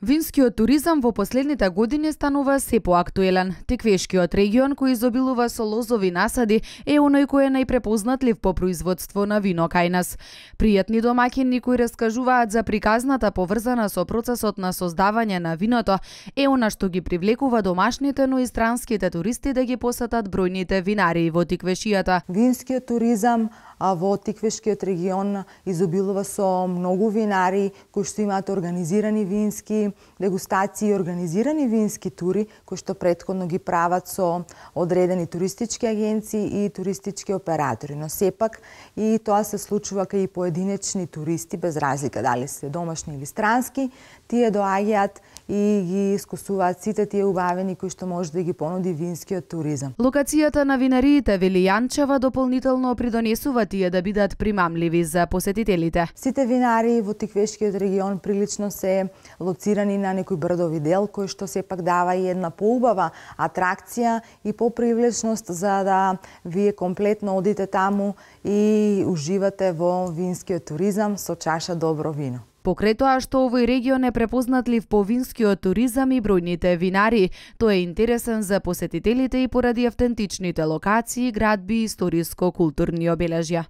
Винскиот туризам во последните години станува се поактуелен. Теквешкиот регион кој изобилува со лозови насади е оној кој е најпрепознатлив по производство на вино кај нас. Пријатни домаќини кои раскажуваат за приказната поврзана со процесот на создавање на виното е она што ги привлекува домашните, но и странските туристи да ги посетат бројните винари во Теквешијата. Винскиот туризам во Тиквешкиот регион изобилува со многу винари кои што имаат организирани вински дегустации и организирани вински тури кои што предходно ги прават со одредени туристички агенции и туристички оператори. Но сепак и тоа се случува кај и поединечни туристи без разлика дали се домашни или странски, тие доаѓаат и ги искусуваат сите тие убавени кои што може да ги понуди винскиот туризам. Локацијата на винариите Вели Јанчева дополнително придонесува тие да бидат примамливи за посетителите. Сите винари во Тиквешкиот регион прилично се лоцирани на некој брдови дел кој што сепак дава и една поубава атракција и попривлечност за да вие комплетно одите таму и уживате во винскиот туризам со чаша добро вино. Покрај тоа што овој регион е препознатлив по винскиот туризам и бројните винари, тој е интересен за посетителите и поради автентичните локации, градби и историско-културни обележја.